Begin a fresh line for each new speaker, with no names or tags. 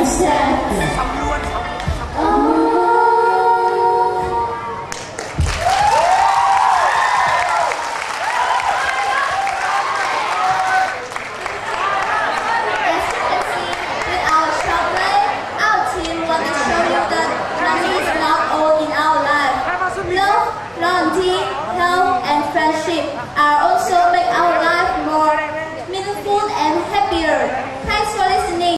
Christ.